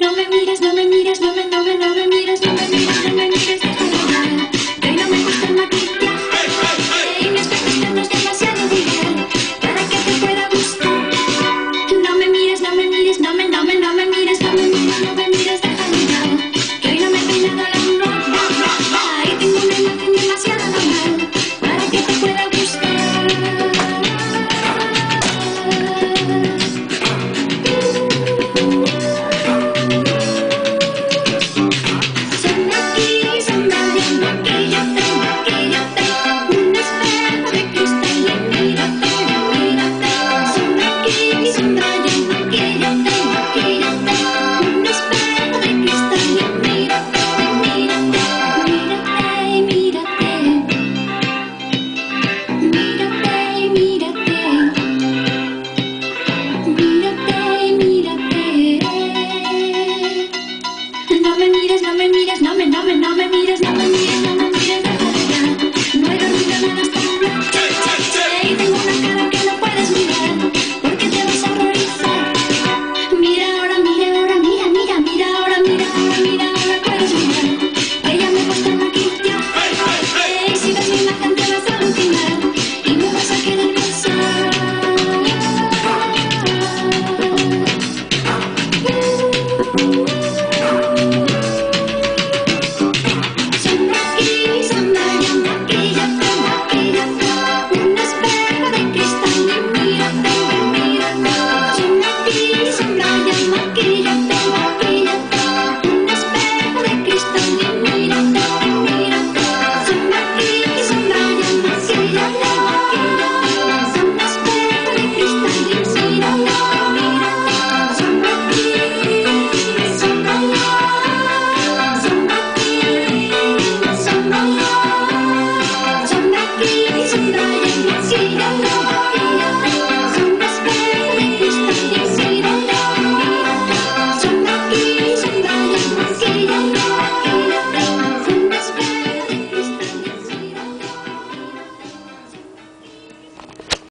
no me mires, no me mires, no me, no me, no me mires, no me mires, no me mires, no me maquillaje.